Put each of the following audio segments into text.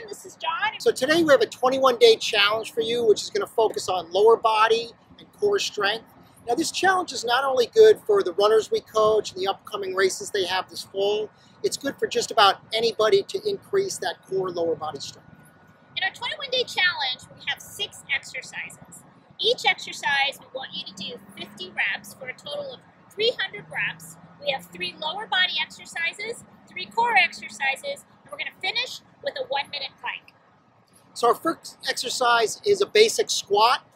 and this is John. So today we have a 21 day challenge for you, which is going to focus on lower body and core strength. Now, this challenge is not only good for the runners we coach and the upcoming races they have this fall, it's good for just about anybody to increase that core lower body strength. In our 21 day challenge, we have six exercises. Each exercise, we want you to do 50 reps for a total of 300 reps. We have three lower body exercises, three core exercises, and we're going to finish with a one minute plank. So our first exercise is a basic squat.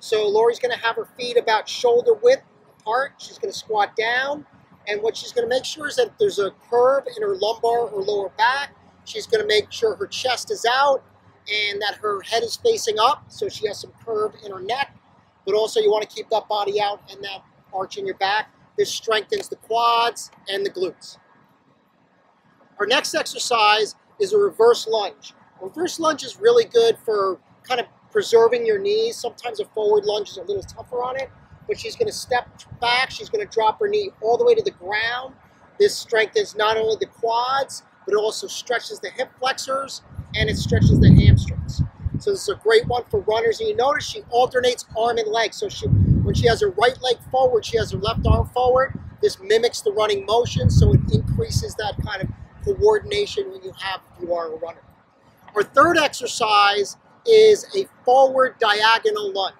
So Lori's going to have her feet about shoulder width apart. She's going to squat down. And what she's going to make sure is that there's a curve in her lumbar or lower back. She's going to make sure her chest is out and that her head is facing up. So she has some curve in her neck. But also you want to keep that body out and that arch in your back. This strengthens the quads and the glutes. Our next exercise is a reverse lunge. A reverse lunge is really good for kind of preserving your knees. Sometimes a forward lunge is a little tougher on it, but she's going to step back. She's going to drop her knee all the way to the ground. This strengthens not only the quads, but it also stretches the hip flexors and it stretches the hamstrings. So this is a great one for runners. And you notice she alternates arm and leg. So she, when she has her right leg forward, she has her left arm forward. This mimics the running motion, so it increases that kind of coordination when you have you are a runner. Our third exercise is a forward diagonal lunge.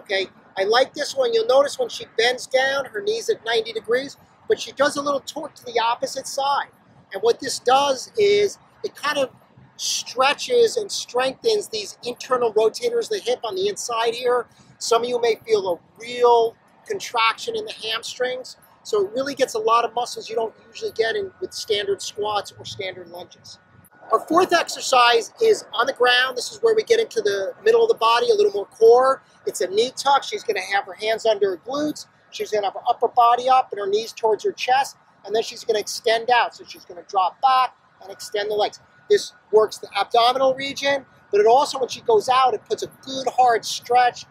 Okay, I like this one. You'll notice when she bends down, her knees at 90 degrees, but she does a little torque to the opposite side. And what this does is it kind of stretches and strengthens these internal rotators of the hip on the inside here. Some of you may feel a real contraction in the hamstrings. So it really gets a lot of muscles you don't usually get in with standard squats or standard lunges. Our fourth exercise is on the ground. This is where we get into the middle of the body, a little more core. It's a knee tuck. She's going to have her hands under her glutes. She's going to have her upper body up and her knees towards her chest. And then she's going to extend out. So she's going to drop back and extend the legs. This works the abdominal region, but it also, when she goes out, it puts a good hard stretch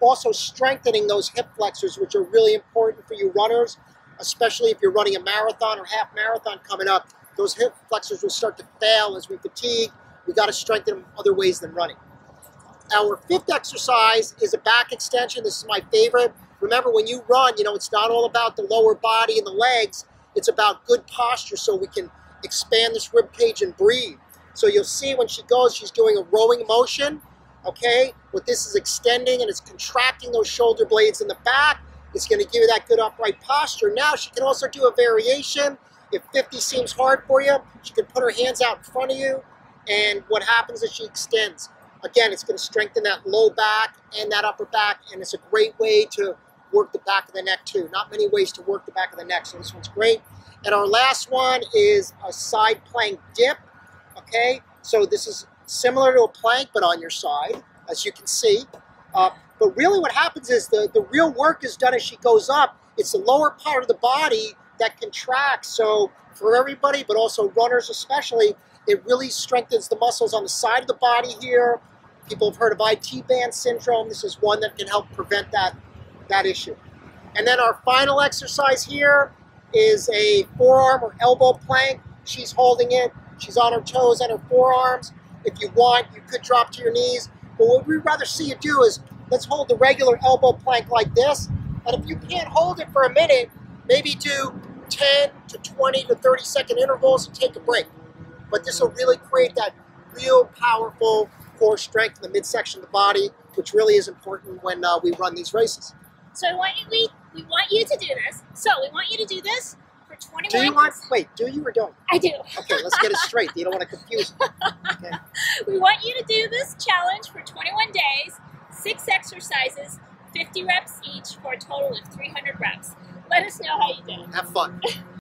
also strengthening those hip flexors, which are really important for you runners, especially if you're running a marathon or half marathon coming up. Those hip flexors will start to fail as we fatigue. We got to strengthen them other ways than running. Our fifth exercise is a back extension. This is my favorite. Remember, when you run, you know, it's not all about the lower body and the legs. It's about good posture so we can expand this rib cage and breathe. So you'll see when she goes, she's doing a rowing motion okay? What this is extending and it's contracting those shoulder blades in the back. It's going to give you that good upright posture. Now she can also do a variation. If 50 seems hard for you, she can put her hands out in front of you. And what happens is she extends. Again, it's going to strengthen that low back and that upper back. And it's a great way to work the back of the neck too. Not many ways to work the back of the neck. So this one's great. And our last one is a side plank dip. Okay, so this is similar to a plank, but on your side, as you can see. Uh, but really what happens is the, the real work is done as she goes up. It's the lower part of the body that contracts. So for everybody, but also runners especially, it really strengthens the muscles on the side of the body here. People have heard of IT band syndrome. This is one that can help prevent that, that issue. And then our final exercise here is a forearm or elbow plank. She's holding it. She's on her toes and her forearms. If you want, you could drop to your knees. But what we'd rather see you do is let's hold the regular elbow plank like this. And if you can't hold it for a minute, maybe do 10 to 20 to 30 second intervals and take a break. But this will really create that real powerful core strength in the midsection of the body, which really is important when uh, we run these races. So we, we, we want you to do this. So we want you to do this for 21 Do you want, wait, do you or don't? I do. Okay, let's get it straight. You don't want to confuse me. Okay. we want you to do this challenge for 21 days, six exercises, 50 reps each for a total of 300 reps. Let us know how you did. Have fun.